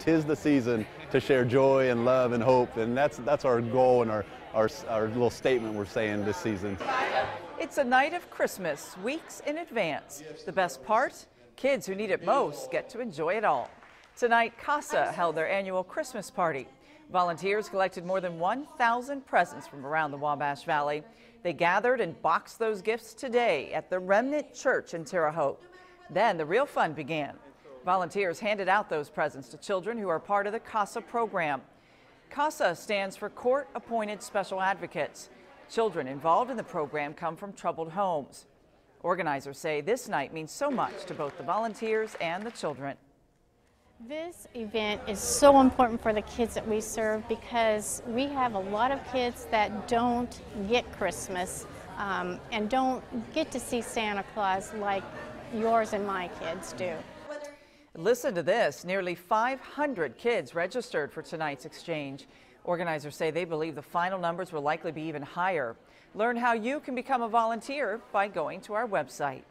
tis the season to share joy and love and hope, and that's that's our goal and our our, our little statement we're saying this season. It's a night of Christmas, weeks in advance. The best part? Kids who need it most get to enjoy it all. Tonight, CASA held their annual Christmas party. Volunteers collected more than 1,000 presents from around the Wabash Valley. They gathered and boxed those gifts today at the Remnant Church in Terre Haute. Then the real fun began. Volunteers handed out those presents to children who are part of the CASA program. CASA stands for Court Appointed Special Advocates. Children involved in the program come from troubled homes. Organizers say this night means so much to both the volunteers and the children. This event is so important for the kids that we serve because we have a lot of kids that don't get Christmas um, and don't get to see Santa Claus like yours and my kids do. Listen to this. Nearly 500 kids registered for tonight's exchange. Organizers say they believe the final numbers will likely be even higher. Learn how you can become a volunteer by going to our website.